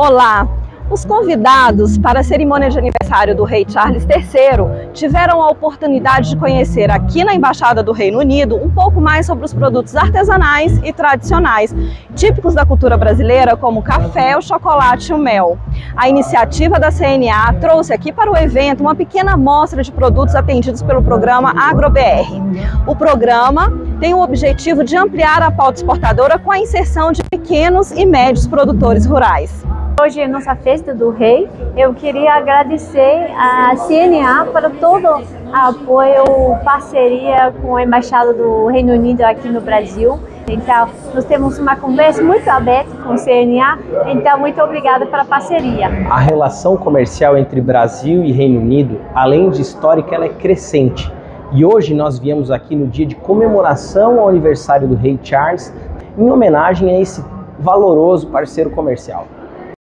Olá! Os convidados para a cerimônia de aniversário do rei Charles III tiveram a oportunidade de conhecer aqui na Embaixada do Reino Unido um pouco mais sobre os produtos artesanais e tradicionais, típicos da cultura brasileira, como o café, o chocolate e o mel. A iniciativa da CNA trouxe aqui para o evento uma pequena amostra de produtos atendidos pelo programa AgroBR. O programa tem o objetivo de ampliar a pauta exportadora com a inserção de pequenos e médios produtores rurais. Hoje é nossa festa do rei. Eu queria agradecer a CNA para todo o apoio, parceria com a Embaixada do Reino Unido aqui no Brasil. Então, nós temos uma conversa muito aberta com o CNA, então muito obrigada pela parceria. A relação comercial entre Brasil e Reino Unido, além de histórica, ela é crescente. E hoje nós viemos aqui no dia de comemoração ao aniversário do rei Charles, em homenagem a esse valoroso parceiro comercial.